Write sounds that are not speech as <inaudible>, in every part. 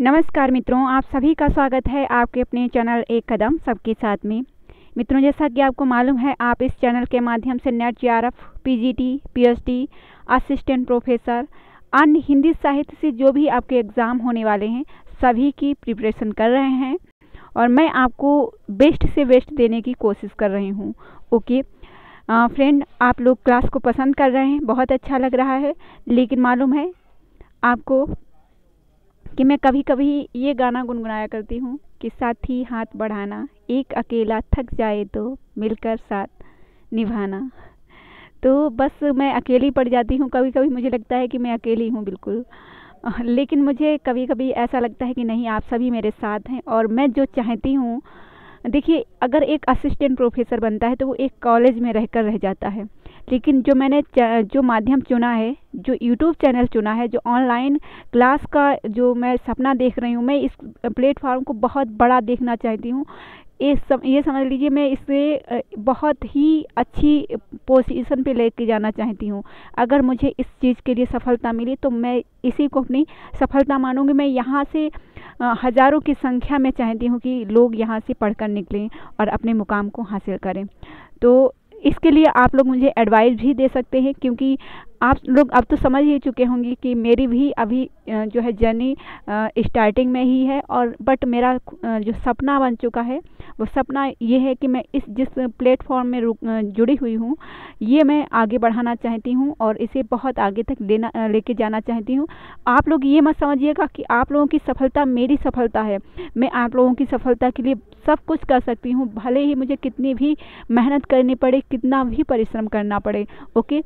नमस्कार मित्रों, आप सभी का स्वागत है आपके अपने चैनल एक कदम सबके साथ में। मित्रों, जैसा कि आपको मालूम है, आप इस चैनल के माध्यम से NET J R F P G T P H D assistant professor, अन्य हिंदी साहित्य से जो भी आपके एग्ज़ाम होने वाले हैं, सभी की प्रिपरेशन कर रहे हैं और मैं आपको बेस्ट से बेस्ट देने की कोशिश कर रही हूँ। ओके? फ्रेंड, आप लोग क्लास को पसंद कर रहे हैं, बहुत अच्छा लग रहा है, लेकिन मालूम है, आपको कि मैं कभी कभी ये गाना गुनगुनाया करती हूँ कि साथी हाथ बढ़ाना, एक अकेला थक जाए तो मिलकर साथ निभाना। तो बस मैं अकेली पड़ जाती हूँ कभी कभी मुझे लगता है कि मैं अकेली हूँ बिल्कुल। लेकिन मुझे कभी कभी ऐसा लगता है कि नहीं, आप सभी मेरे साथ हैं और मैं जो चाहती हूँ, देखिए, अगर एक असिस्टेंट प्रोफेसर बनता है तो वो एक कॉलेज में रहकर रह जाता है। लेकिन जो मैंने जो माध्यम चुना है, जो यूट्यूब चैनल चुना है, जो ऑनलाइन क्लास का जो मैं सपना देख रही हूँ, मैं इस प्लेटफॉर्म को बहुत बड़ा देखना चाहती हूँ। ये सम, ये समझ लीजिए मैं इसे बहुत ही अच्छी पोजीशन पे लेके जाना चाहती हूँ। अगर मुझे इस चीज़ के लिए सफलता मिली तो मैं इसी को अपनी सफलता मानूँगी। मैं यहाँ से हज़ारों की संख्या में चाहती हूँ कि लोग यहाँ से पढ़कर निकलें और अपने मुकाम को हासिल करें। तो इसके लिए आप लोग मुझे एडवाइस भी दे सकते हैं क्योंकि आप लोग अब तो समझ ही चुके होंगे कि मेरी भी अभी जो है जर्नी स्टार्टिंग में ही है और बट मेरा जो सपना बन चुका है, वो सपना ये है कि मैं इस, जिस प्लेटफॉर्म में जुड़ी हुई हूँ, ये मैं आगे बढ़ाना चाहती हूँ और इसे बहुत आगे तक लेना लेके जाना चाहती हूँ। आप लोग ये मत समझिएगा कि आप लोगों की सफलता मेरी सफलता है। मैं आप लोगों की सफलता के लिए सब कुछ कर सकती हूँ, भले ही मुझे कितनी भी मेहनत करनी पड़े, कितना भी परिश्रम करना पड़े, ओके?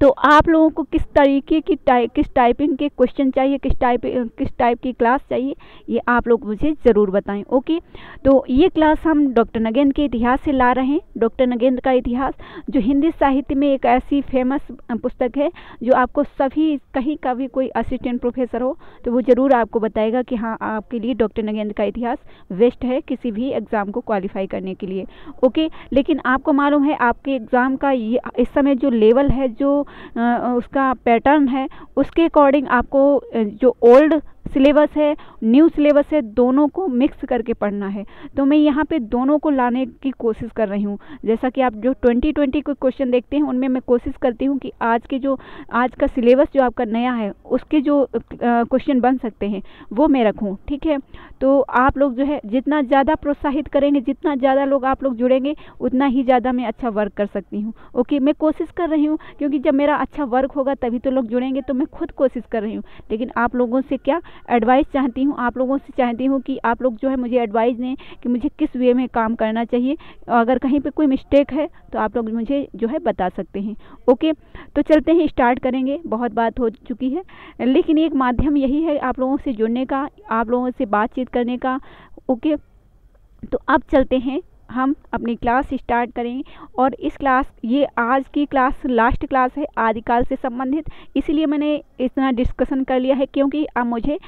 तो आप लोगों को किस तरीके की टाइप किस टाइपिंग के क्वेश्चन चाहिए, किस टाइप किस टाइप की क्लास चाहिए, ये आप लोग मुझे ज़रूर बताएँ ओके तो ये क्लास हम डॉक्टर नगेंद्र के इतिहास से ला रहे हैं। डॉक्टर नगेंद्र का इतिहास, जो हिंदी साहित्य में एक ऐसी फ़ेमस पुस्तक है, जो आपको सभी कहीं का भी कोई असिस्टेंट प्रोफेसर हो तो वो ज़रूर आपको बताएगा कि हाँ आपके लिए डॉक्टर नगेंद्र का इतिहास वेस्ट है किसी भी एग्ज़ाम को क्वालिफाई करने के लिए ओके लेकिन आपको मालूम है, आपके एग्ज़ाम का ये, इस समय जो लेवल है, जो उसका पैटर्न है उसके अकॉर्डिंग आपको जो ओल्ड सिलेबस है, न्यू सिलेबस है, दोनों को मिक्स करके पढ़ना है। तो मैं यहाँ पे दोनों को लाने की कोशिश कर रही हूँ। जैसा कि आप जो ट्वेंटी ट्वेंटी को क्वेश्चन देखते हैं, उनमें मैं कोशिश करती हूँ कि आज के जो, आज का सिलेबस जो आपका नया है, उसके जो क्वेश्चन बन सकते हैं, वो मैं रखूँ, ठीक है? तो आप लोग जो है, जितना ज़्यादा प्रोत्साहित करेंगे, जितना ज़्यादा लोग आप लोग जुड़ेंगे, उतना ही ज़्यादा मैं अच्छा वर्क कर सकती हूँ। ओके, मैं कोशिश कर रही हूँ, क्योंकि जब मेरा अच्छा वर्क होगा, तभी तो लोग जुड़ेंगे तो मैं खुद कोशिश कर रही हूँ। लेकिन आप लोगों से क्या एडवाइस चाहती हूँ, आप लोगों से चाहती हूँ कि आप लोग जो है मुझे एडवाइस दें कि मुझे किस वे में काम करना चाहिए। अगर कहीं पे कोई मिस्टेक है तो आप लोग मुझे जो है बता सकते हैं। ओके तो चलते हैं स्टार्ट करेंगे। बहुत बात हो चुकी है। लेकिन एक माध्यम यही है आप लोगों से जुड़ने का, आप लोगों से बातचीत करने का। ओके तो अब चलते हैं। हम अपनी क्लास स्टार्ट करें और इस क्लास ये आज की क्लास लास्ट क्लास है आदिकाल से संबंधित। इसीलिए मैंने इतना डिस्कशन कर लिया है, क्योंकि अब मुझे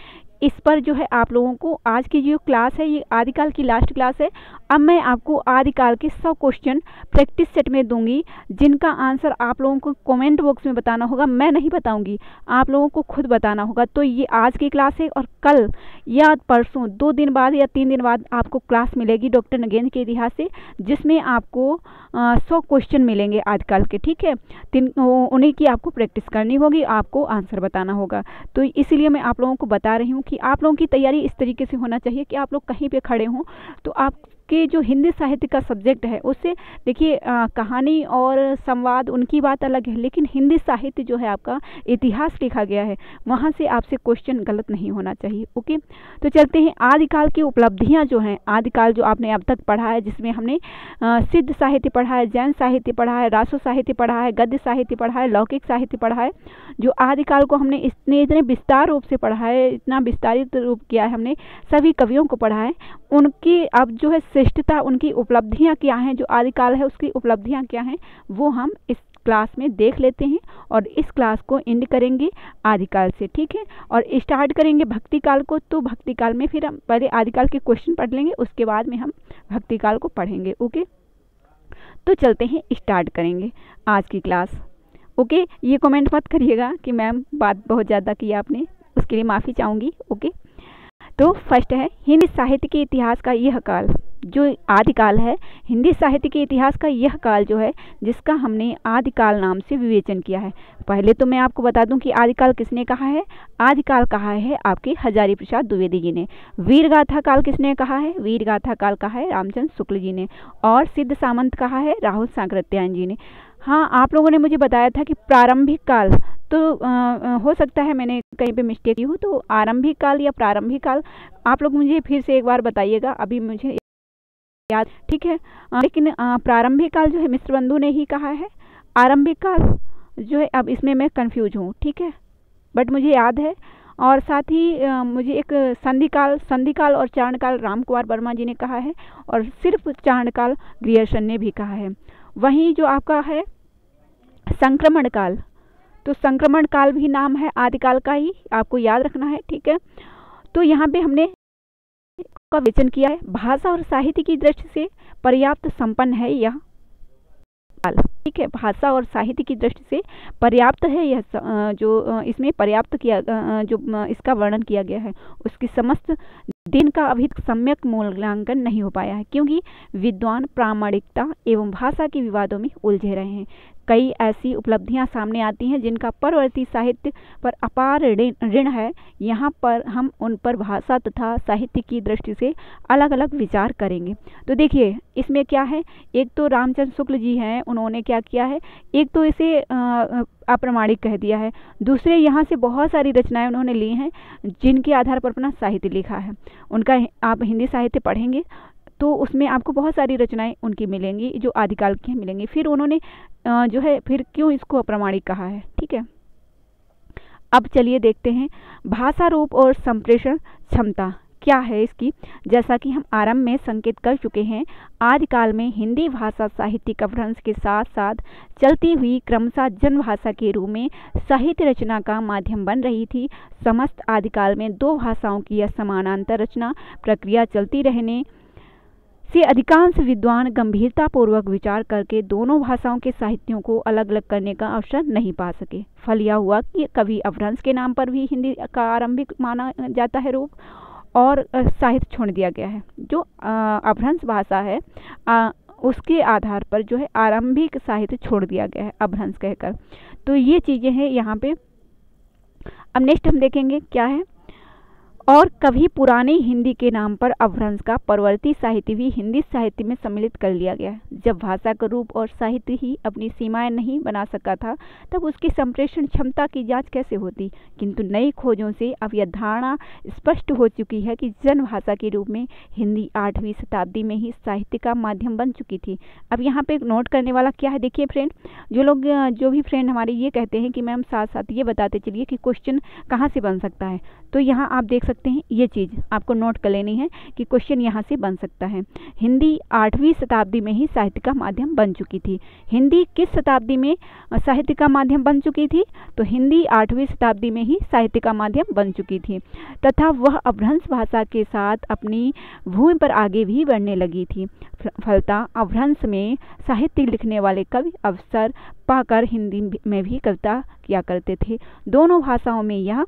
इस पर जो है आप लोगों को आज की जो क्लास है, ये आदिकाल की लास्ट क्लास है। अब मैं आपको आदिकाल के सौ क्वेश्चन प्रैक्टिस सेट में दूँगी, जिनका आंसर आप लोगों को कमेंट बॉक्स में बताना होगा, मैं नहीं बताऊँगी, आप लोगों को खुद बताना होगा। तो ये आज की क्लास है और कल या परसों, दो दिन बाद या तीन दिन बाद आपको क्लास मिलेगी डॉक्टर नगेंद्र के इतिहास से, जिसमें आपको सौ क्वेश्चन मिलेंगे आजकल के, ठीक है? तीन उन्हीं की आपको प्रैक्टिस करनी होगी, आपको आंसर बताना होगा। तो इसीलिए मैं आप लोगों को बता रही हूँ कि आप लोगों की तैयारी इस तरीके से होना चाहिए कि आप लोग कहीं पे खड़े हों तो आप के जो हिंदी साहित्य का सब्जेक्ट है, उससे देखिए कहानी और संवाद उनकी बात अलग है, लेकिन हिंदी साहित्य जो है आपका इतिहास लिखा गया है, वहाँ से आपसे क्वेश्चन गलत नहीं होना चाहिए, ओके? तो चलते हैं, आदिकाल की उपलब्धियाँ जो हैं, आदिकाल जो आपने अब तक पढ़ा है, जिसमें हमने सिद्ध साहित्य पढ़ा है, जैन साहित्य पढ़ा है, रासो साहित्य पढ़ा है, गद्य साहित्य पढ़ा है, लौकिक साहित्य पढ़ा है, जो आदिकाल को हमने इतने इतने विस्तार रूप से पढ़ा है, इतना विस्तारित रूप किया है हमने, सभी कवियों को पढ़ा है, उनकी अब जो है श्रेष्ठता उनकी उपलब्धियाँ क्या हैं, जो आदिकाल है उसकी उपलब्धियाँ क्या हैं, वो हम इस क्लास में देख लेते हैं और इस क्लास को एंड करेंगे आदिकाल से, ठीक है? और स्टार्ट करेंगे भक्ति काल को तो भक्ति काल में फिर हम पहले आदिकाल के क्वेश्चन पढ़ लेंगे, उसके बाद में हम भक्ति काल को पढ़ेंगे ओके तो चलते हैं स्टार्ट करेंगे आज की क्लास ओके ये कमेंट मत करिएगा कि मैम बात बहुत ज़्यादा की आपने, उसके लिए माफ़ी चाहूँगी ओके तो फ़र्स्ट है, हिंदी साहित्य के इतिहास का यह काल। जो आदिकाल है हिंदी साहित्य के इतिहास का यह काल जो है जिसका हमने आदिकाल नाम से विवेचन किया है। पहले तो मैं आपको बता दूँ कि आदिकाल किसने कहा है? आदिकाल कहा है आपके हजारी प्रसाद द्विवेदी जी ने। वीर गाथा काल किसने कहा है? वीर गाथा काल कहा है रामचंद्र शुक्ल जी ने। और सिद्ध सामंत कहा है राहुल सांकृत्यायन जी ने। हाँ आप लोगों ने मुझे बताया था कि प्रारंभिक काल तो आ, हो सकता है मैंने कहीं पे मिस्टेक की हो तो आरंभिक काल या प्रारंभिक काल आप लोग मुझे फिर से एक बार बताइएगा अभी मुझे याद, ठीक है? लेकिन प्रारंभिक काल जो है मिश्र बंधु ने ही कहा है। आरंभिक काल जो है, अब इसमें मैं कंफ्यूज हूँ, ठीक है? बट मुझे याद है, और साथ ही मुझे एक संधिकाल संधिकाल और चारणकाल राम कुमार वर्मा जी ने कहा है, और सिर्फ़ चारणकाल ग्रियर्सन ने भी कहा है। वहीं जो आपका है, संक्रमण काल तो संक्रमण काल भी नाम है आदिकाल का ही, आपको याद रखना है, ठीक है? तो यहाँ पे हमने का विचन किया है। भाषा और साहित्य की दृष्टि से पर्याप्त संपन्न है यह। ठीक है, भाषा और साहित्य की दृष्टि से पर्याप्त है यह जो इसमें पर्याप्त किया जो इसका वर्णन किया गया है। उसकी समस्त दिन का अभी सम्यक मूल्यांकन नहीं हो पाया है, क्योंकि विद्वान प्रामाणिकता एवं भाषा के विवादों में उलझे रहे हैं। कई ऐसी उपलब्धियाँ सामने आती हैं जिनका परवर्ती साहित्य पर अपार ऋण है। यहाँ पर हम उन पर भाषा तथा साहित्य की दृष्टि से अलग अलग विचार करेंगे। तो देखिए, इसमें क्या है? एक तो रामचंद्र शुक्ल जी हैं, उन्होंने क्या किया है? एक तो इसे अप्रमाणिक कह दिया है। दूसरे, यहाँ से बहुत सारी रचनाएँ उन्होंने ली हैं जिनके आधार पर अपना साहित्य लिखा है। उनका आप हिंदी साहित्य पढ़ेंगे तो उसमें आपको बहुत सारी रचनाएँ उनकी मिलेंगी, जो आदिकाल की मिलेंगी। फिर उन्होंने जो है, फिर क्यों इसको अप्रमाणिक कहा है? ठीक है? अब चलिए देखते हैं भाषा रूप और संप्रेषण क्षमता क्या है इसकी? जैसा कि हम आरंभ में संकेत कर चुके हैं, आदिकाल में हिंदी भाषा साहित्यिक अभ्रंश के साथ साथ चलती हुई क्रमशः जनभाषा के रूप में साहित्य रचना का माध्यम बन रही थी। समस्त आदिकाल में दो भाषाओं की यह समानांतर रचना प्रक्रिया चलती रहने से अधिकांश विद्वान गंभीरतापूर्वक विचार करके दोनों भाषाओं के साहित्यों को अलग अलग करने का अवसर नहीं पा सके। फल यह हुआ कि कवि अभ्रंश के नाम पर भी हिंदी का आरंभिक माना जाता है रूप और साहित्य छोड़ दिया गया है। जो अभ्रंश भाषा है आ, उसके आधार पर जो है आरंभिक साहित्य छोड़ दिया गया है अभ्रंश कहकर। तो ये चीज़ें हैं यहाँ पे। अब नेक्स्ट हम देखेंगे क्या है। और कभी पुराने हिंदी के नाम पर अभ्रंश का परवर्ती साहित्य भी हिंदी साहित्य में सम्मिलित कर लिया गया जब भाषा का रूप और साहित्य ही अपनी सीमाएँ नहीं बना सका था, तब उसकी संप्रेषण क्षमता की जाँच कैसे होती? किंतु नई खोजों से अब यह धारणा स्पष्ट हो चुकी है कि जन भाषा के रूप में हिंदी आठवीं शताब्दी में ही साहित्य का माध्यम बन चुकी थी। अब यहाँ पे नोट करने वाला क्या है? देखिए फ्रेंड, जो लोग, जो भी फ्रेंड हमारे ये कहते हैं कि मैम साथ साथ ये बताते चलिए कि क्वेश्चन कहाँ से बन सकता है? तो यहाँ आप देख सकते हैं ये चीज़ आपको नोट कर लेनी है कि क्वेश्चन यहाँ से बन सकता है। हिंदी आठवीं शताब्दी में ही साहित्य का माध्यम बन चुकी थी। हिंदी किस शताब्दी में साहित्य का माध्यम बन चुकी थी? तो हिंदी आठवीं शताब्दी में ही साहित्य का माध्यम बन चुकी थी। तथा वह अभ्रंश भाषा के साथ अपनी भूमि पर आगे भी बढ़ने लगी थी। फलता अभ्रंश में साहित्य लिखने वाले कवि अवसर पाकर हिंदी में भी कविता किया करते थे। दोनों भाषाओं में यह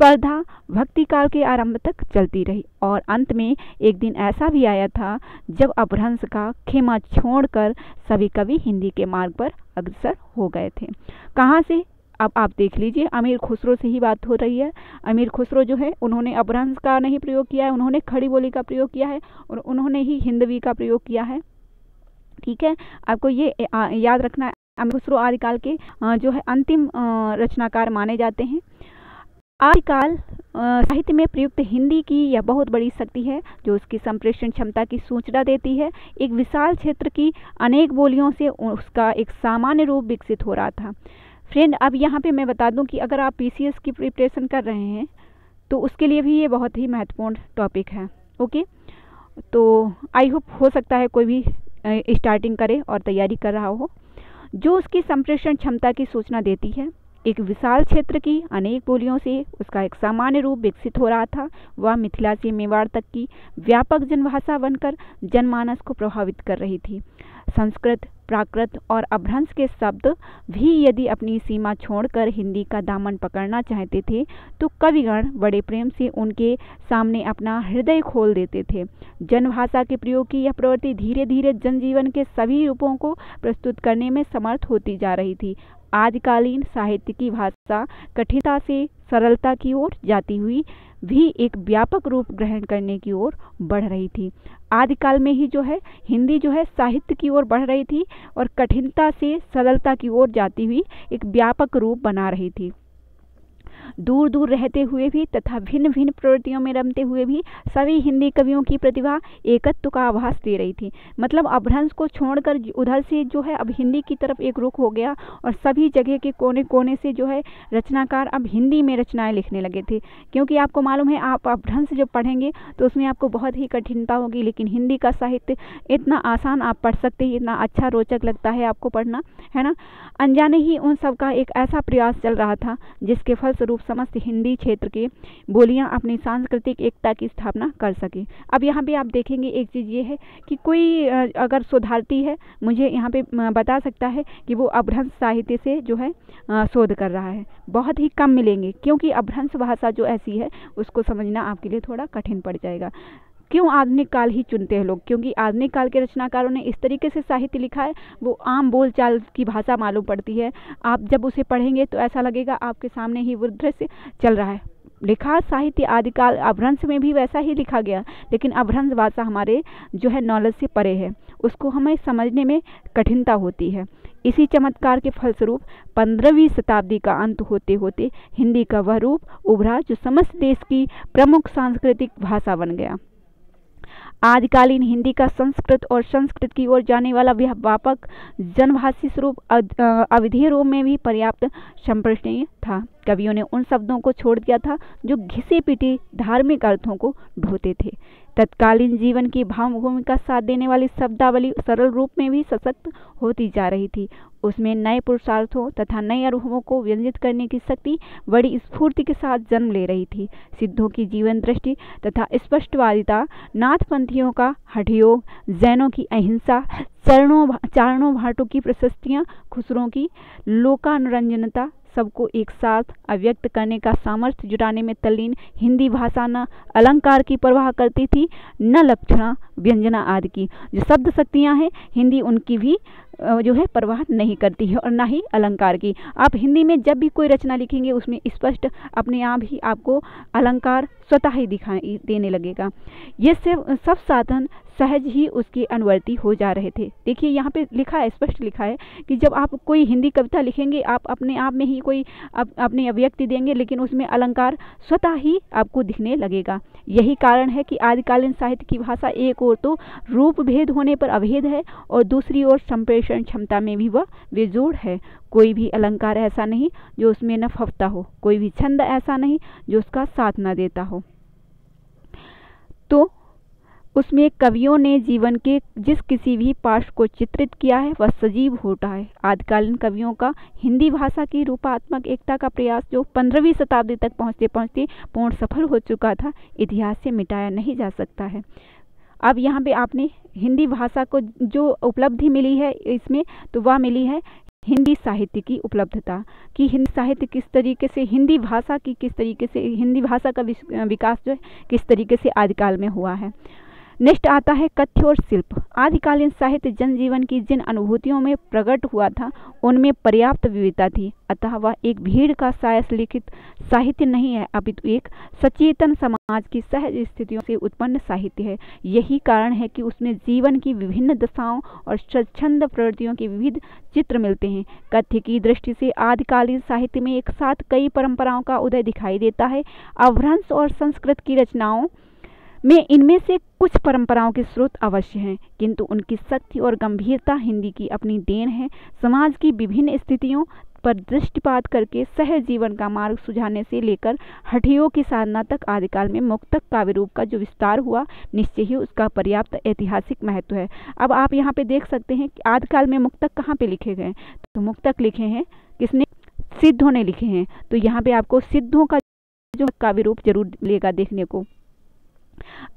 स्पर्धा भक्ति काल के आरंभ तक चलती रही और अंत में एक दिन ऐसा भी आया था जब अपभ्रंश का खेमा छोड़कर सभी कवि हिंदी के मार्ग पर अग्रसर हो गए थे। कहाँ से? अब आप देख लीजिए, अमीर खुसरो से ही बात हो रही है। अमीर खुसरो जो है, उन्होंने अपभ्रंश का नहीं प्रयोग किया है, उन्होंने खड़ी बोली का प्रयोग किया है और उन्होंने ही हिंदवी का प्रयोग किया है। ठीक है, आपको ये याद रखना है, अमीर खुसरो आदिकाल के जो है, अंतिम रचनाकार माने जाते हैं। आदिकाल साहित्य में प्रयुक्त हिंदी की यह बहुत बड़ी शक्ति है, जो उसकी संप्रेषण क्षमता की सूचना देती है। एक विशाल क्षेत्र की अनेक बोलियों से उसका एक सामान्य रूप विकसित हो रहा था। फ्रेंड, अब यहाँ पे मैं बता दूँ कि अगर आप पी की प्रिपरेशन कर रहे हैं तो उसके लिए भी ये बहुत ही महत्वपूर्ण टॉपिक है ओके तो आई होप हो सकता है कोई भी स्टार्टिंग करे और तैयारी कर रहा हो, जो उसकी संप्रेषण क्षमता की सूचना देती है। एक विशाल क्षेत्र की अनेक बोलियों से उसका एक सामान्य रूप विकसित हो रहा था। वह मिथिला से मेवाड़ तक की व्यापक जनभाषा बनकर जनमानस को प्रभावित कर रही थी। संस्कृत, प्राकृत और अभ्रंश के शब्द भी यदि अपनी सीमा छोड़कर हिंदी का दामन पकड़ना चाहते थे तो कविगण बड़े प्रेम से उनके सामने अपना हृदय खोल देते थे। जनभाषा के प्रयोग की यह प्रवृत्ति धीरे धीरे जनजीवन के सभी रूपों को प्रस्तुत करने में समर्थ होती जा रही थी। आदिकालीन साहित्य की भाषा कठिनता से सरलता की ओर जाती हुई भी एक व्यापक रूप ग्रहण करने की ओर बढ़ रही थी। आदिकाल में ही जो है, हिंदी जो है साहित्य की ओर बढ़ रही थी और कठिनता से सरलता की ओर जाती हुई एक व्यापक रूप बना रही थी। दूर दूर रहते हुए भी तथा भिन्न भिन्न प्रवृत्तियों में रमते हुए भी सभी हिंदी कवियों की प्रतिभा एकत्व का आभास दे रही थी। मतलब अभ्रंश को छोड़कर उधर से जो है अब हिंदी की तरफ़ एक रुख हो गया और सभी जगह के कोने कोने से जो है रचनाकार अब हिंदी में रचनाएँ लिखने लगे थे। क्योंकि आपको मालूम है, आप अभ्रंश जब पढ़ेंगे तो उसमें आपको बहुत ही कठिनता होगी, लेकिन हिंदी का साहित्य इतना आसान आप पढ़ सकते हैं, इतना अच्छा रोचक लगता है आपको पढ़ना, है ना? अनजाने ही उन सब का एक ऐसा प्रयास चल रहा था, जिसके फलस्वरूप समस्त हिंदी क्षेत्र के बोलियाँ अपनी सांस्कृतिक एकता की स्थापना कर सकें। अब यहाँ पे आप देखेंगे एक चीज़ ये है कि कोई अगर शोधार्थी है, मुझे यहाँ पे बता सकता है कि वो अभ्रंश साहित्य से जो है शोध कर रहा है। बहुत ही कम मिलेंगे, क्योंकि अभ्रंश भाषा जो ऐसी है, उसको समझना आपके लिए थोड़ा कठिन पड़ जाएगा। क्यों आधुनिक काल ही चुनते हैं लोग? क्योंकि आधुनिक काल के रचनाकारों ने इस तरीके से साहित्य लिखा है, वो आम बोलचाल की भाषा मालूम पड़ती है। आप जब उसे पढ़ेंगे तो ऐसा लगेगा आपके सामने ही वो दृश्य चल रहा है। लिखा साहित्य आदिकाल अभ्रंश में भी वैसा ही लिखा गया, लेकिन अभ्रंश भाषा हमारे जो है नॉलेज से परे है। उसको हमें समझने में कठिनता होती है। इसी चमत्कार के फलस्वरूप पंद्रहवीं शताब्दी का अंत होते होते हिंदी का वह रूप उभरा, जो समस्त देश की प्रमुख सांस्कृतिक भाषा बन गया। आदिकालीन हिंदी का संस्कृत और संस्कृत की ओर जाने वाला व्यापक जनभाषी स्वरूप अवधि रूप में भी पर्याप्त संप्रषणीय था। कवियों ने उन शब्दों को छोड़ दिया था जो घिसे पिटे धार्मिक अर्थों को ढोते थे। तत्कालीन जीवन की भावभूमि का साथ देने वाली शब्दावली सरल रूप में भी सशक्त होती जा रही थी। उसमें नए पुरुषार्थों तथा नए अनुभवों को व्यंजित करने की शक्ति बड़ी स्फूर्ति के साथ जन्म ले रही थी। सिद्धों की जीवन दृष्टि तथा स्पष्टवादिता, नाथपंथियों का हठयोग, जैनों की अहिंसा, चरणों चारणों भाटों की प्रशस्तियाँ, खुसरों की लोकानुरंजनता सबको एक साथ अव्यक्त करने का सामर्थ्य जुटाने में तल्लीन हिंदी भाषा न अलंकार की परवाह करती थी न लक्षणा व्यंजना आदि की। जो शब्द शक्तियाँ हैं, हिंदी उनकी भी जो है परवाह नहीं करती है और ना ही अलंकार की। आप हिंदी में जब भी कोई रचना लिखेंगे उसमें स्पष्ट अपने आप ही आपको अलंकार स्वतः ही दिखाई देने लगेगा। ये सब सब साधन सहज ही उसकी अनुवर्ती हो जा रहे थे। देखिए यहाँ पे लिखा है स्पष्ट लिखा है कि जब आप कोई हिंदी कविता लिखेंगे आप अपने आप में ही कोई अप, अपनी अभिव्यक्ति देंगे लेकिन उसमें अलंकार स्वतः ही आपको दिखने लगेगा। यही कारण है कि आदिकालीन साहित्य की भाषा एक ओर तो रूप भेद होने पर अभेद है और दूसरी ओर संप्रेषण क्षमता में भी वह बेजोड़ है। कोई भी अलंकार ऐसा नहीं जो उसमें न फफता हो। कोई भी छंद ऐसा नहीं जो उसका साथ न देता हो। तो उसमें कवियों ने जीवन के जिस किसी भी पार्श्व को चित्रित किया है, वह सजीव होता है। आदिकालीन कवियों का हिंदी भाषा की रूपात्मक एकता का प्रयास जो पंद्रहवीं शताब्दी तक पहुँचते पहुँचते पूर्ण सफल हो चुका था, इतिहास से मिटाया नहीं जा सकता है। अब यहाँ पे आपने हिंदी भाषा को जो उपलब्धि मिली है इसमें तो वह मिली है हिंदी साहित्य की उपलब्धता, कि हिंदी साहित्य किस तरीके से, हिंदी भाषा की किस तरीके से, हिंदी भाषा का विकास जो है, किस तरीके से आदिकाल में हुआ है। नेक्स्ट आता है कथ्य और शिल्प। आदिकालीन साहित्य जनजीवन की जिन अनुभूतियों में प्रकट हुआ था, उनमें पर्याप्त विविधता थी। अतः वह एक भीड़ का सायस लिखित साहित्य नहीं है, अपितु एक सचेतन समाज की सहज स्थितियों से उत्पन्न साहित्य है। यही कारण है कि उसमें जीवन की विभिन्न दशाओं और स्वच्छंद प्रवृत्तियों के विविध चित्र मिलते हैं। कथ्य की दृष्टि से आदिकालीन साहित्य में एक साथ कई परंपराओं का उदय दिखाई देता है। अभ्रंश और संस्कृत की रचनाओं में इनमें से कुछ परंपराओं के स्रोत अवश्य हैं, किंतु उनकी शक्ति और गंभीरता हिंदी की अपनी देन है। समाज की विभिन्न स्थितियों पर दृष्टिपात करके सहज जीवन का मार्ग सुझाने से लेकर हठियों की साधना तक आदिकाल में मुक्तक काव्य रूप का जो विस्तार हुआ, निश्चय ही उसका पर्याप्त ऐतिहासिक महत्व है। अब आप यहाँ पे देख सकते हैं कि आदिकाल में मुक्तक कहाँ पे लिखे गए तो मुक्तक लिखे हैं किसने? सिद्धों ने लिखे हैं। तो यहाँ पे आपको सिद्धों का जो काव्य रूप ज़रूर मिलेगा देखने को।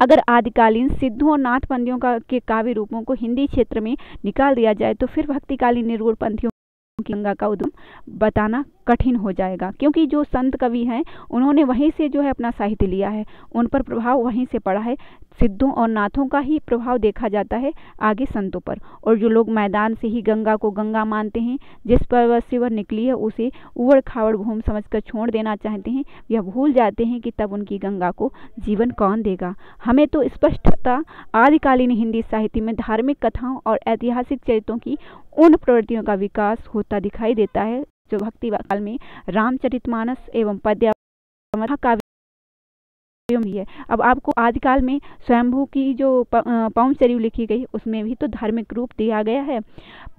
अगर आदिकालीन सिद्धों और नाथपंथियों का, के काव्य रूपों को हिंदी क्षेत्र में निकाल दिया जाए तो फिर भक्तिकालीन निरूढ़ पंथियों की गंगा का उद्गम बताना कठिन हो जाएगा। क्योंकि जो संत कवि हैं, उन्होंने वहीं से जो है अपना साहित्य लिया है। उन पर प्रभाव वहीं से पड़ा है। सिद्धों और नाथों का ही प्रभाव देखा जाता है आगे संतों पर। और जो लोग मैदान से ही गंगा को गंगा मानते हैं, जिस पर वह निकली है, उसे उवड़ खावड़ भूम समझकर छोड़ देना चाहते हैं यह भूल जाते हैं कि तब उनकी गंगा को जीवन कौन देगा। हमें तो स्पष्टता आदिकालीन हिंदी साहित्य में धार्मिक कथाओं और ऐतिहासिक चरित्रों की उन प्रवृत्तियों का विकास होता दिखाई देता है। जो भक्ति काल में रामचरितमानस एवं पद्या काव्य भी है। अब आपको आदिकाल में स्वयंभू की जो पौचर्यु लिखी गई, उसमें भी तो धार्मिक रूप दिया गया है।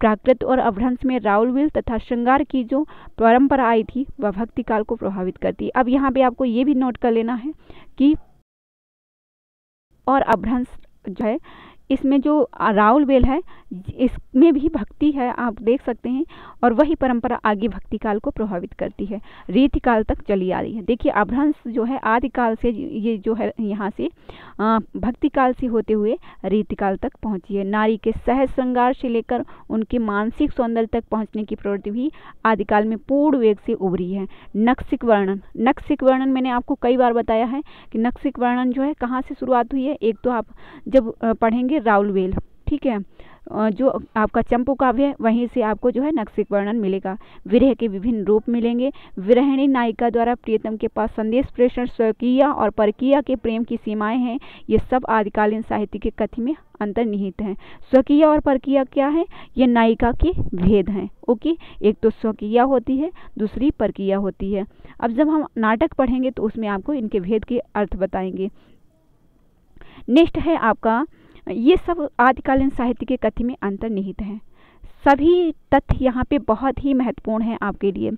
प्राकृत और अभ्रंश में राउलविल तथा श्रृंगार की जो परंपरा आई थी, वह भक्ति काल को प्रभावित करती। अब यहाँ पे आपको ये भी नोट कर लेना है कि और अभ्रंश जो है इसमें जो राउल बेल है, इसमें भी भक्ति है, आप देख सकते हैं, और वही परंपरा आगे भक्ति काल को प्रभावित करती है। रीति काल तक चली आ रही है। देखिए, अभ्रंश जो है, आदिकाल से ये जो है, यहाँ से भक्ति काल से होते हुए रीति काल तक पहुँची है। नारी के सहज श्रृंगार से लेकर उनके मानसिक सौंदर्य तक पहुँचने की प्रवृत्ति भी आदिकाल में पूर्ण वेग से उभरी है। नक्सिक वर्णन। नक्सिक वर्णन मैंने आपको कई बार बताया है कि नक्सिक वर्णन जो है, कहाँ से शुरुआत हुई है? एक तो आप जब पढ़ेंगे राउलवेल ठीक है? जो आपका चंपू काव्य है, वहीं से आपको जो है नक्सिक वर्णन मिलेगा। विरह के विभिन्न रूप मिलेंगे। विरहिणी नायिका द्वारा प्रियतम के पास संदेश प्रेषण, स्वकीय और परकीय के प्रेम की सीमाएँ हैं। ये सब आदिकालीन साहित्य के कथि में अंतर्निहित हैं। स्वकीय और परकीय क्या है? ये नायिका के भेद हैं, ओके? एक तो स्वकीय होती है, दूसरी परकीय होती है। अब जब हम नाटक पढ़ेंगे तो उसमें आपको इनके भेद के अर्थ बताएँगे। नेक्स्ट है आपका ये सब आदिकालीन साहित्य के कथि में अंतर्निहित हैं। सभी तथ्य यहाँ पे बहुत ही महत्वपूर्ण हैं आपके लिए।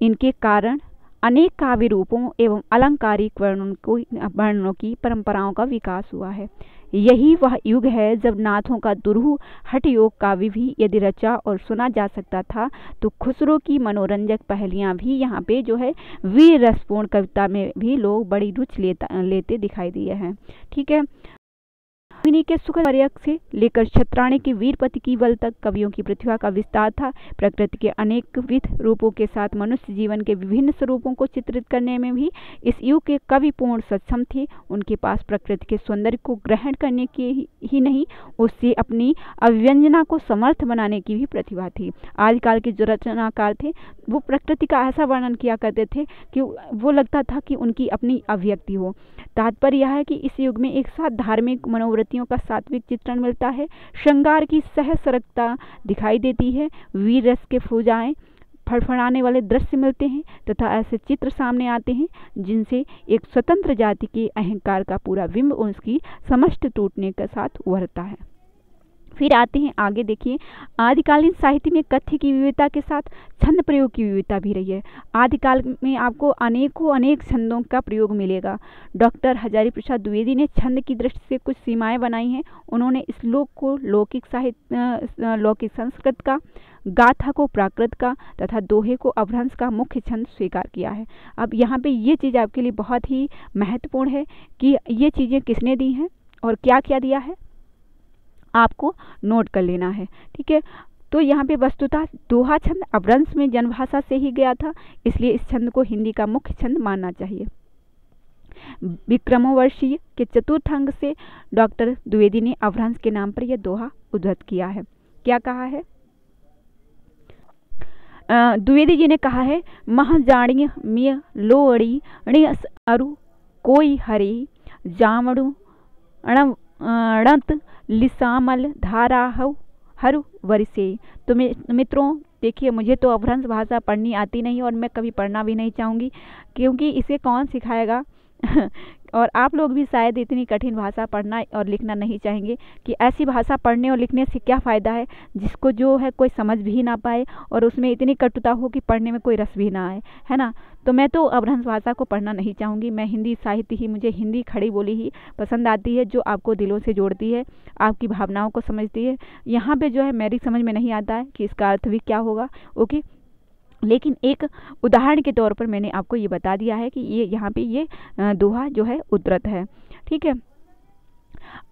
इनके कारण अनेक काव्य रूपों एवं अलंकारिक वर्णन को वर्णनों की परंपराओं का विकास हुआ है। यही वह युग है जब नाथों का दुरूह हठ योग काव्य भी यदि रचा और सुना जा सकता था तो खुसरो की मनोरंजक पहलियाँ भी यहाँ पे जो है वीर रसपूर्ण कविता में भी लोग बड़ी रुचि लेता, लेते दिखाई दिए हैं। ठीक है? अग्नि के सुख से लेकर छत्राणी की वीरपति की बल तक कवियों की प्रतिभा का विस्तार था। प्रकृति के अनेक विध रूपों के साथ मनुष्य जीवन के विभिन्न स्वरूपों को चित्रित करने में भी इस युग के कवि पूर्ण सक्षम थे। उनके पास प्रकृति के सौंदर्य को ग्रहण करने की ही नहीं, उससे अपनी अव्यंजना को समर्थ बनाने की भी प्रतिभा थी। आदिकाल के जो रचनाकार थे, वो प्रकृति का ऐसा वर्णन किया करते थे कि वो लगता था कि उनकी अपनी अभिव्यक्ति हो। तात्पर्य यह है कि इस युग में एक साथ धार्मिक मनोवृत्तियों का सात्विक चित्रण मिलता है। श्रृंगार की सहसरकता दिखाई देती है। वीर रस के फूजाएँ फड़फड़ाने वाले दृश्य मिलते हैं तथा ऐसे चित्र सामने आते हैं जिनसे एक स्वतंत्र जाति के अहंकार का पूरा बिंब उसकी समस्त टूटने के साथ उभरता है। फिर आते हैं, आगे देखिए। आदिकालीन साहित्य में कथ्य की विविधता के साथ छंद प्रयोग की विविधता भी रही है। आदिकाल में आपको अनेकों, अनेक छंदों का प्रयोग मिलेगा। डॉक्टर हजारी प्रसाद द्विवेदी ने छंद की दृष्टि से कुछ सीमाएँ बनाई हैं। उन्होंने श्लोक को लौकिक साहित्य लौकिक संस्कृत का, गाथा को प्राकृत का, तथा दोहे को अभ्रंश का मुख्य छंद स्वीकार किया है। अब यहाँ पे ये चीज़ आपके लिए बहुत ही महत्वपूर्ण है कि ये चीज़ें किसने दी हैं और क्या क्या दिया है? आपको नोट कर लेना है, ठीक है? तो यहाँ पे वस्तुतः दोहा छंद अवरंश में जनभाषा से ही गया था, इसलिए इस छंद को हिंदी का मुख्य छंद मानना चाहिए। विक्रमोवर्षीय के चतुर्थ अंग से डॉक्टर द्विवेदी ने अवरंश के नाम पर यह दोहा उद्धत किया है। क्या कहा है? द्विवेदी जी ने कहा है महजाणी मिय लोड़ी अरु कोई हरी जामड़ू अणत लिसामल धारा हर वरिसे। तो मित्रों, देखिए, मुझे तो अभ्रंश भाषा पढ़नी आती नहीं और मैं कभी पढ़ना भी नहीं चाहूँगी, क्योंकि इसे कौन सिखाएगा? <laughs> और आप लोग भी शायद इतनी कठिन भाषा पढ़ना और लिखना नहीं चाहेंगे कि ऐसी भाषा पढ़ने और लिखने से क्या फ़ायदा है, जिसको जो है कोई समझ भी ना पाए और उसमें इतनी कटुता हो कि पढ़ने में कोई रस भी ना आए, है ना? तो मैं तो अभ्रंश भाषा को पढ़ना नहीं चाहूँगी, मैं हिंदी साहित्य ही, मुझे हिंदी खड़ी बोली ही पसंद आती है, जो आपको दिलों से जोड़ती है, आपकी भावनाओं को समझती है। यहाँ पर जो है मेरी समझ में नहीं आता है कि इसका अर्थ भी क्या होगा, ओके? लेकिन एक उदाहरण के तौर पर मैंने आपको ये बता दिया है कि ये यहाँ पे ये दोहा जो है उद्धृत है। ठीक है?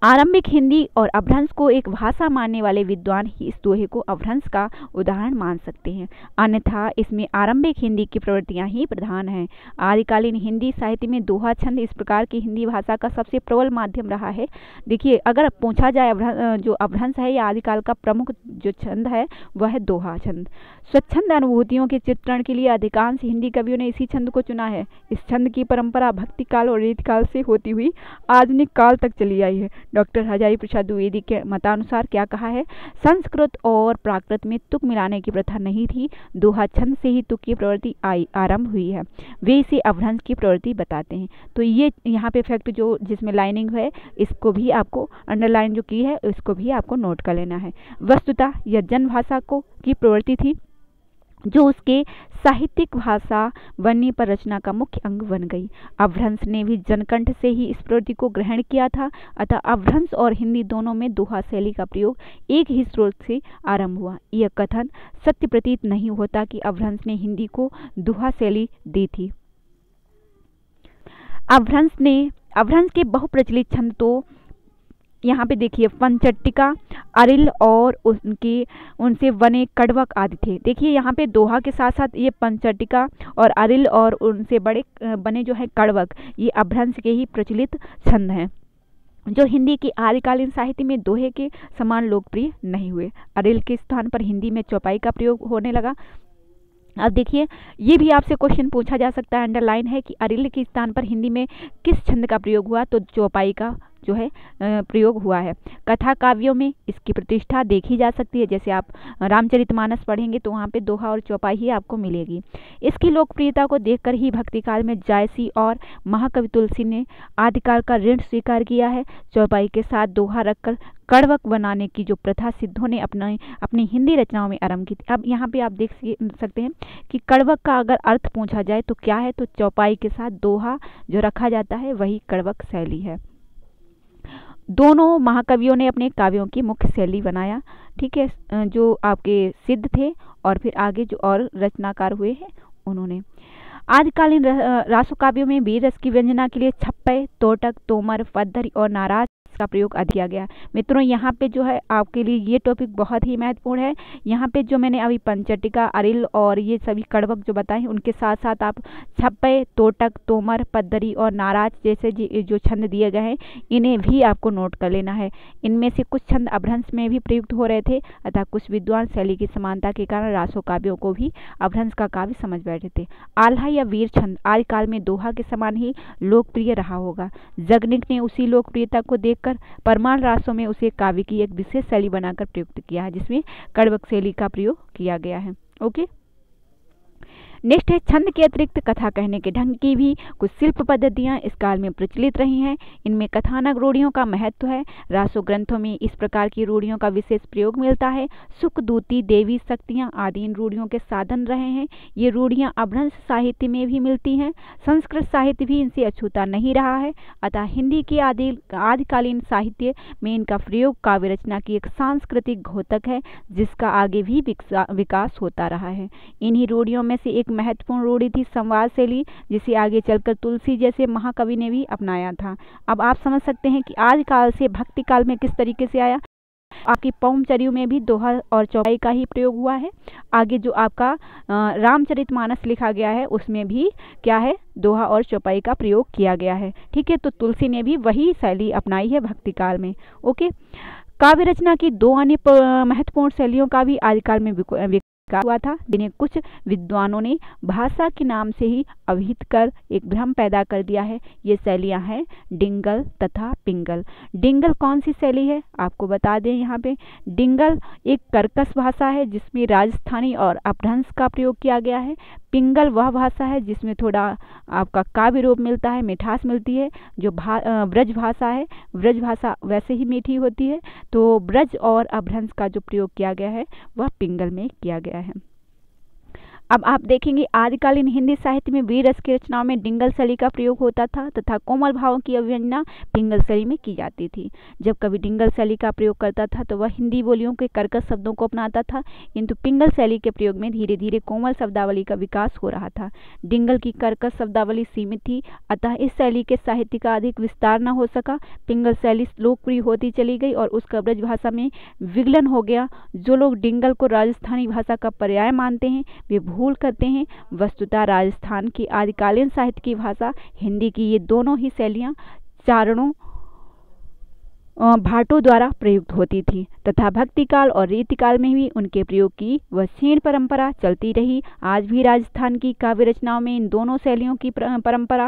आरंभिक हिंदी और अभ्रंश को एक भाषा मानने वाले विद्वान ही इस दोहे को अभ्रंश का उदाहरण मान सकते हैं। अन्यथा, इसमें आरंभिक हिंदी की प्रवृत्तियाँ ही प्रधान हैं। आदिकालीन हिंदी साहित्य में दोहा छंद इस प्रकार की हिंदी भाषा का सबसे प्रबल माध्यम रहा है। देखिए, अगर पूछा जाए जो अभ्रंश है या आदिकाल का प्रमुख जो छंद है, वह दोहा छंद। स्वच्छंद अनुभूतियों के चित्रण के लिए अधिकांश हिंदी कवियों ने इसी छंद को चुना है। इस छंद की परंपरा भक्ति काल और रीतकाल से होती हुई आधुनिक काल तक चली आई है। डॉक्टर हजारी प्रसाद द्विवेदी के मतानुसार क्या कहा है? संस्कृत और प्राकृत में तुक मिलाने की प्रथा नहीं थी। दोहा छंद से ही तुक की प्रवृत्ति आई, आरंभ हुई है। वे इसे अभ्रंश की प्रवृत्ति बताते हैं। तो ये यहाँ पे फैक्ट जो जिसमें लाइनिंग है, इसको भी आपको अंडरलाइन जो की है, इसको भी आपको नोट कर लेना है। वस्तुतः यह जन भाषा को की प्रवृत्ति थी? जो उसके साहित्यिक भाषा बनने पर रचना का मुख्य अंग बन गई। अभ्रंश ने भी जनकंठ से ही इस प्रवृत्ति को ग्रहण किया था, अतः अभ्रंश और हिंदी दोनों में दोहा शैली का प्रयोग एक ही स्रोत से आरंभ हुआ। यह कथन सत्य प्रतीत नहीं होता कि अभ्रंश ने हिंदी को दोहा शैली दी थी। अभ्रंश ने, अभ्रंश के बहुप्रचलित छंद तो यहाँ पे देखिए पंचट्टिका अरिल और उनकी, उनसे बने कड़वक आदि थे। देखिए, यहाँ पे दोहा के साथ साथ ये पंचटिका और अरिल और उनसे बड़े, बने जो है कड़वक, ये अभ्रंश के ही प्रचलित छंद हैं, जो हिंदी की आदिकालीन साहित्य में दोहे के समान लोकप्रिय नहीं हुए। अरिल के स्थान पर हिंदी में चौपाई का प्रयोग होने लगा। अब देखिए, ये भी आपसे क्वेश्चन पूछा जा सकता है अंडरलाइन है कि अरिल के स्थान पर हिंदी में किस छंद का प्रयोग हुआ? तो चौपाई का जो है प्रयोग हुआ है। कथा काव्यों में इसकी प्रतिष्ठा देखी जा सकती है। जैसे आप रामचरितमानस पढ़ेंगे तो वहाँ पे दोहा और चौपाई ही आपको मिलेगी। इसकी लोकप्रियता को देखकर ही भक्तिकाल में जायसी और महाकवि तुलसी ने आदिकाल का ऋण स्वीकार किया है। चौपाई के साथ दोहा रखकर कड़वक बनाने की जो प्रथा सिद्धों ने अपना, अपनी हिंदी रचनाओं में आरंभ की थी। अब यहाँ पे आप देख सकते हैं कि कड़वक का अगर अर्थ पूछा जाए तो क्या है? तो चौपाई के साथ दोहा जो रखा जाता है, वही कड़वक शैली है। दोनों महाकवियों ने अपने काव्यों की मुख्य शैली बनाया, ठीक है जो आपके सिद्ध थे और फिर आगे जो और रचनाकार हुए हैं उन्होंने। आजकालीन रासो काव्यों में वीर रस की व्यंजना के लिए छप्पे, तोटक, तोमर पद्धरी और नाराज़ का प्रयोग किया गया। मित्रों, यहाँ पे जो है आपके लिए ये टॉपिक बहुत ही महत्वपूर्ण है। यहाँ पे जो मैंने अभी पंचटिका, अरिल और ये सभी कड़वक जो बताए, उनके साथ साथ आप छप्पे, तोटक, तोमर पद्दरी और नाराज़ जैसे जो छंद दिए गए हैं, इन्हें भी आपको नोट कर लेना है। इनमें से कुछ छंद अभ्रंश में भी प्रयुक्त हो रहे थे, अतः कुछ विद्वान शैली की समानता के कारण रासो काव्यों को भी अभ्रंश का काव्य समझ बैठे थे। आल्हा या वीर छंद आदिकाल में दोहा के समान ही लोकप्रिय रहा होगा। जगनिक ने उसी लोकप्रियता को देखकर बनाकर, परमाण रासों में उसे काव्य की एक विशेष शैली बनाकर प्रयुक्त किया है, जिसमें कड़वक शैली का प्रयोग किया गया है। ओके? नेक्स्ट है छंद के अतिरिक्त कथा कहने के ढंग की भी कुछ शिल्प पद्धतियाँ इस काल में प्रचलित रही हैं। इनमें कथानक रूढ़ियों का महत्व है। रासो ग्रंथों में इस प्रकार की रूढ़ियों का विशेष प्रयोग मिलता है। सुख, दूती, देवी शक्तियाँ आदि इन रूढ़ियों के साधन रहे हैं। ये रूढ़ियाँ अभ्रंश साहित्य में भी मिलती हैं। संस्कृत साहित्य भी इनसे अछूता नहीं रहा है। अतः हिंदी की आदि, आदिकालीन साहित्य में इनका प्रयोग काव्य रचना की एक सांस्कृतिक घोतक है, जिसका आगे भी विकास होता रहा है। इन्हीं रूढ़ियों में से एक महत्वपूर्ण रूढ़ी थी संवाद शैली, जिसे आगे चलकर तुलसी जैसे महाकवि ने भी अपनाया था। अब आप समझ सकते हैं कि आज काल से भक्ति काल में किस तरीके से आया। आपकी पौमचरियों में भी दोहा और चौपाई का ही प्रयोग हुआ है। आगे जो आपका रामचरित मानस लिखा गया है, उसमें भी क्या है? दोहा और चौपाई का प्रयोग किया गया है। ठीक है तो तुलसी ने भी वही शैली अपनाई है भक्ति काल में। ओके, काव्य रचना की दो अन्य महत्वपूर्ण शैलियों का भी आदिकाल में हुआ था, जिन्हें कुछ विद्वानों ने भाषा के नाम से ही अभिहित कर एक भ्रम पैदा कर दिया है। ये शैलियाँ हैं डिंगल तथा पिंगल। डिंगल कौन सी शैली है? आपको बता दें यहाँ पे। डिंगल एक कर्कश भाषा है, जिसमें राजस्थानी और अपभ्रंश का प्रयोग किया गया है। पिंगल वह भाषा है, जिसमें थोड़ा आपका काव्य रूप मिलता है, मिठास मिलती है, जो भा ब्रज भाषा है। ब्रज भाषा वैसे ही मीठी होती है। तो ब्रज और अभ्रंश का जो प्रयोग किया गया है, वह पिंगल में किया गया है। him. अब आप देखेंगे, आदिकालीन हिंदी साहित्य में वीर रस की रचनाओं में डिंगल शैली का प्रयोग होता था तथा कोमल भावों की अवहेलना पिंगल शैली में की जाती थी। जब कवि डिंगल शैली का प्रयोग करता था तो वह हिंदी बोलियों के कर्कश शब्दों को अपनाता था, किंतु पिंगल शैली के प्रयोग में धीरे धीरे कोमल शब्दावली का विकास हो रहा था। डिंगल की कर्कश शब्दावली सीमित थी, अतः इस शैली के साहित्य का अधिक विस्तार न हो सका। पिंगल शैली लोकप्रिय होती चली गई और उसका ब्रज भाषा में विगलन हो गया। जो लोग डिंगल को राजस्थानी भाषा का पर्याय मानते हैं, वे भूल करते हैं। वस्तुतः राजस्थान की आदिकालीन साहित्य की भाषा, हिंदी की ये दोनों ही शैलियाँ चारणों भाटों द्वारा प्रयुक्त होती थी, तथा भक्ति काल और रीतिकाल में भी उनके प्रयोग की वह क्षीण परंपरा चलती रही। आज भी राजस्थान की काव्य रचनाओं में इन दोनों शैलियों की परंपरा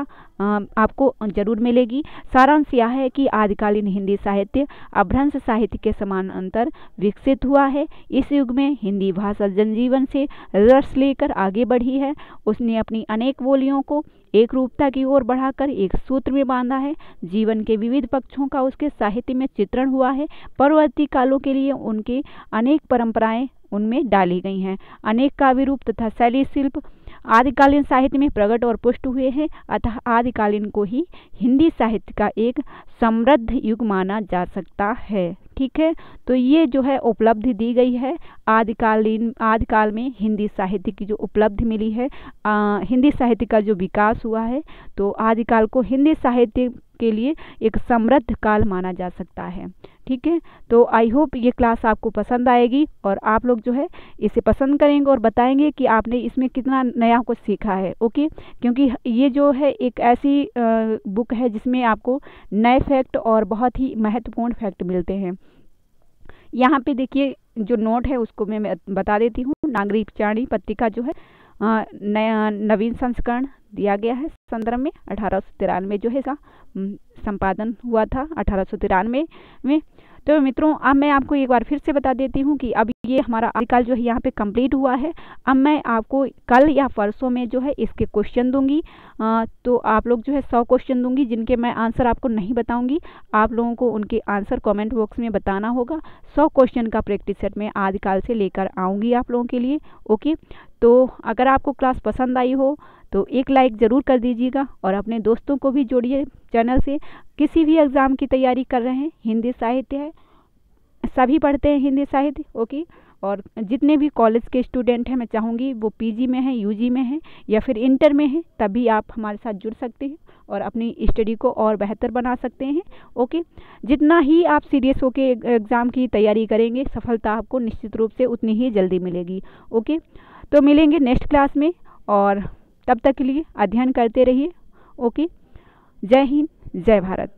आपको ज़रूर मिलेगी। सारांश यह है कि आदिकालीन हिंदी साहित्य अभ्रंश साहित्य के समान अंतर विकसित हुआ है। इस युग में हिंदी भाषा जनजीवन से रस लेकर आगे बढ़ी है। उसने अपनी अनेक बोलियों को एक रूपता की ओर बढ़ाकर एक सूत्र में बांधा है। जीवन के विविध पक्षों का उसके साहित्य में चित्रण हुआ है। परवर्ती कालों के लिए उनकी अनेक परंपराएँ उनमें डाली गई हैं। अनेक काव्य रूप तथा शैली शिल्प आदिकालीन साहित्य में प्रकट और पुष्ट हुए हैं। अतः आदिकालीन को ही हिंदी साहित्य का एक समृद्ध युग माना जा सकता है। ठीक है? तो ये जो है उपलब्धि दी गई है आदिकालीन आदिकाल में हिंदी साहित्य की जो उपलब्धि मिली है। आ, हिंदी साहित्य का जो विकास हुआ है तो आदिकाल को हिंदी साहित्य के लिए एक समृद्ध काल माना जा सकता है। ठीक है? तो आई होप ये क्लास आपको पसंद आएगी और आप लोग जो है इसे पसंद करेंगे और बताएँगे कि आपने इसमें कितना नया कुछ सीखा है। ओके? क्योंकि ये जो है एक ऐसी बुक है जिसमें आपको नए फैक्ट और बहुत ही महत्वपूर्ण फैक्ट मिलते हैं। यहाँ पे देखिए जो नोट है उसको मैं बता देती हूँ। नागरिक चाणी पत्रिका जो है नया नवीन संस्करण दिया गया है। संदर्भ में अठारह में जो है इसका संपादन हुआ था अठारह सौ तिरानवे में तो मित्रों अब मैं आपको एक बार फिर से बता देती हूँ कि अब ये हमारा आदिकाल जो है यहाँ पे कंप्लीट हुआ है। अब मैं आपको कल या परसों में जो है इसके क्वेश्चन दूँगी। आ, तो आप लोग जो है सौ क्वेश्चन दूँगी जिनके मैं आंसर आपको नहीं बताऊँगी। आप लोगों को उनके आंसर कमेंट बॉक्स में बताना होगा। सौ क्वेश्चन का प्रैक्टिस सेट मैं आदिकाल से लेकर आऊँगी आप लोगों के लिए ओके? तो अगर आपको क्लास पसंद आई हो तो एक लाइक ज़रूर कर दीजिएगा और अपने दोस्तों को भी जोड़िए चैनल से। किसी भी एग्ज़ाम की तैयारी कर रहे हैं, हिंदी साहित्य है, सभी पढ़ते हैं हिंदी साहित्य, ओके? और जितने भी कॉलेज के स्टूडेंट हैं, मैं चाहूँगी वो पीजी में हैं, यूजी में हैं, या फिर इंटर में हैं, तभी आप हमारे साथ जुड़ सकते हैं और अपनी स्टडी को और बेहतर बना सकते हैं, ओके? जितना ही आप सीरियस होकर एग्ज़ाम की तैयारी करेंगे, सफलता आपको निश्चित रूप से उतनी ही जल्दी मिलेगी, ओके? तो मिलेंगे नेक्स्ट क्लास में और तब तक के लिए अध्ययन करते रहिए। ओके? जय हिंद, जय भारत।